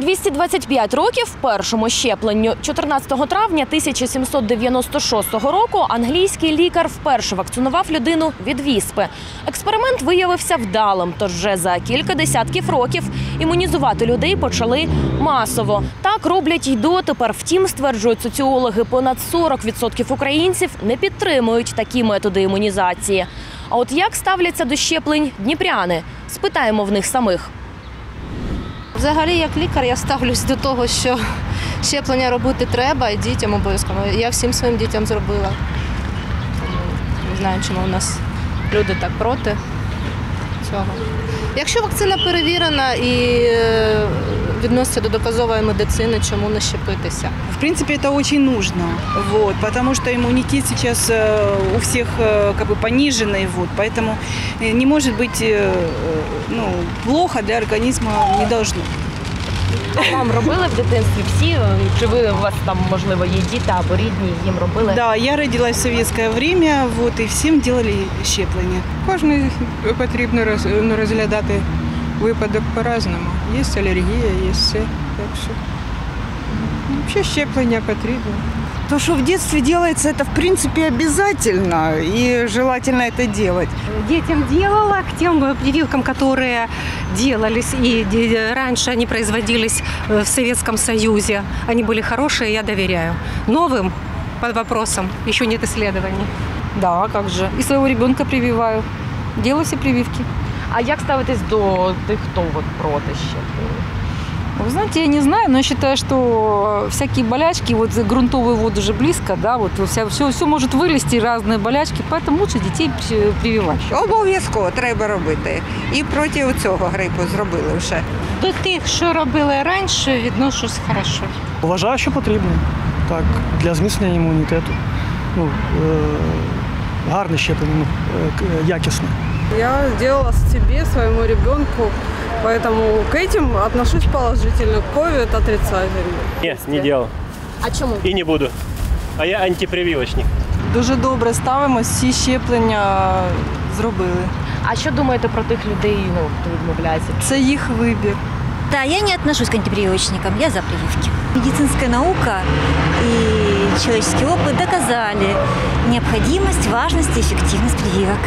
225 років першому щепленню. 14 травня 1796 року англійський лікар вперше вакцинував людину від віспи. Експеримент виявився вдалим, тож вже за кілька десятків років імунізувати людей почали масово. Так роблять й дотепер. Втім, стверджують соціологи, понад 40% українців не підтримують такі методи імунізації. А от як ставляться до щеплень дніпряни? Спитаємо в них самих. Взагалі, як лікар, я ставлюсь до того, що щеплення робити треба і дітям обов'язково. Я всім своїм дітям зробила. Не знаю, чому у нас люди так проти цього. Якщо вакцина перевірена і е, відноситься до доказової медицини, чому не щепитися? В принципе, это очень нужно, вот, потому что иммунитет сейчас э, у всех э, как бы пониженный, вот, поэтому э, не может быть э, ну, плохо для организма не должно. Вам робили в дитинстві всі? Чи ви у вас там можливо є діти або рідні їм робили? Да, я родилась в советское время, вот, и всем делали щеплення. Кожний потрібно роз, ну, розглядати випадок по-разному. Є алергія, є все. Так що ну, взагалі щеплення потрібно. То, что в детстве делается, это в принципе обязательно и желательно это делать. детям делала, к тем э, прививкам, которые делались и де- раньше они производились э, в Советском Союзе. Они были хорошие, я доверяю. Новым под вопросом еще нет исследований. Да, как же. И своего ребенка прививаю. Делаю все прививки. А як ставитесь до тих, хто от проти щеплення? Вы знаете, я не знаю, но я считаю, что всякие болячки, вот за грунтовый вод уже близко, да, вот вся, все, все может вылезти, разные болячки, поэтому лучше детей при- прививать. Обов'язково треба робити. І проти цього грипу зробили вже. До тих, що робили раніше, відношусь хорошо. Вважаю, що потрібно. Так, для зміцнення імунітету. Ну, е- гарне щеплення, ну, е, к- е, якісне. Я делала себе, своему ребенку, поэтому к этим отношусь положительно. Ковид отрицательно. Нет, не делал. А чому? И не буду. А я антипрививочник. Дуже добре ставимось, всі щеплення зробили. А що думаєте про тих людей, ну хто відмовляється? Це їх вибір. Да, я не отношусь к антипрививочникам, я за прививки. Медицинская наука и человеческий опыт доказали необходимость, важность и эффективность прививок.